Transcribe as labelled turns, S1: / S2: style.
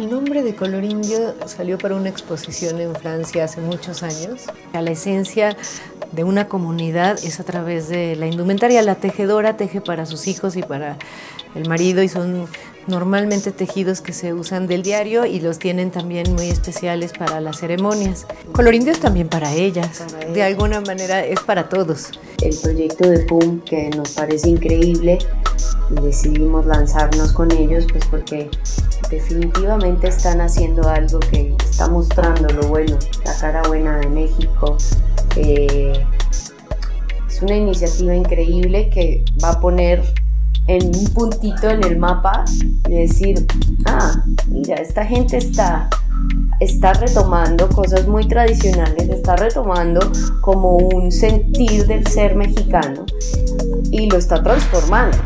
S1: El nombre de Color Indio salió para una exposición en Francia hace muchos años. La esencia de una comunidad es a través de la indumentaria. La tejedora teje para sus hijos y para el marido y son normalmente tejidos que se usan del diario y los tienen también muy especiales para las ceremonias. Color Indio es también para ellas. De alguna manera es para todos.
S2: El proyecto de PUM que nos parece increíble y decidimos lanzarnos con ellos pues porque definitivamente están haciendo algo que está mostrando lo bueno, la cara buena de México. Eh, es una iniciativa increíble que va a poner en un puntito en el mapa y decir, ah, mira, esta gente está, está retomando cosas muy tradicionales, está retomando como un sentir del ser mexicano y lo está transformando.